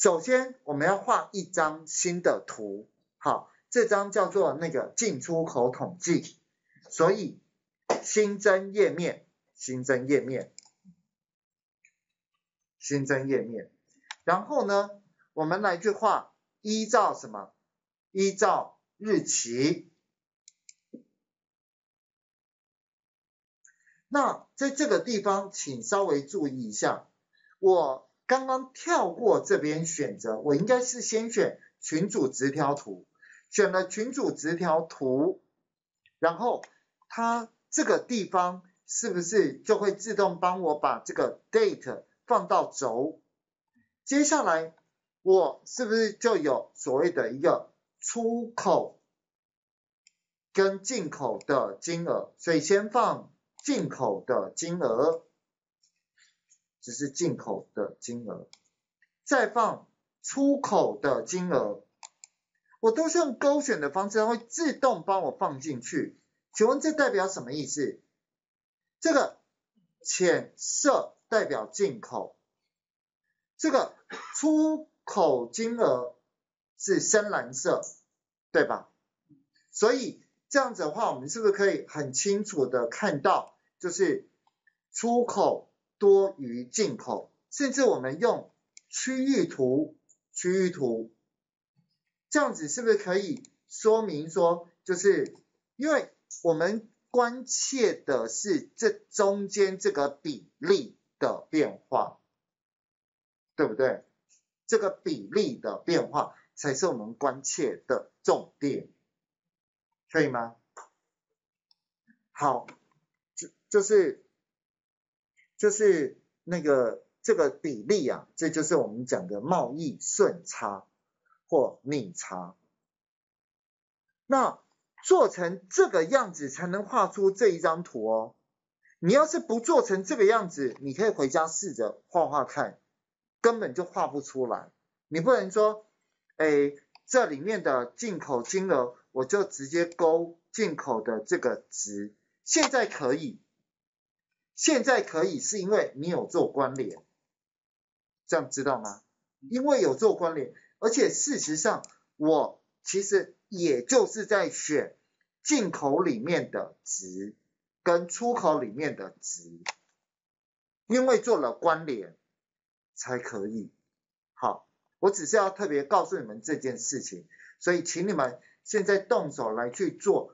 首先我们要画一张新的图，好，这张叫做那个进出口统计，所以新增页面，新增页面，新增页面，然后呢，我们来去画，依照什么？依照日期。那在这个地方，请稍微注意一下，我刚刚跳过这边选择，我应该是先选群组直条图，选了群组直条图，然后它这个地方是不是就会自动帮我把这个 date 放到轴？接下来我是不是就有所谓的一个出口跟进口的金额？所以先放。进口的金额，只是进口的金额，再放出口的金额，我都是用勾选的方式，它会自动帮我放进去。请问这代表什么意思？这个浅色代表进口，这个出口金额是深蓝色，对吧？所以。这样子的话，我们是不是可以很清楚的看到，就是出口多于进口，甚至我们用区域图，区域图，这样子是不是可以说明说，就是因为我们关切的是这中间这个比例的变化，对不对？这个比例的变化才是我们关切的重点。可以吗？好，就就是就是那个这个比例啊，这就是我们讲的贸易顺差或逆差。那做成这个样子才能画出这一张图哦。你要是不做成这个样子，你可以回家试着画画看，根本就画不出来。你不能说，哎，这里面的进口金额。我就直接勾进口的这个值，现在可以，现在可以是因为你有做关联，这样知道吗？因为有做关联，而且事实上我其实也就是在选进口里面的值跟出口里面的值，因为做了关联才可以。好，我只是要特别告诉你们这件事情，所以请你们。现在动手来去做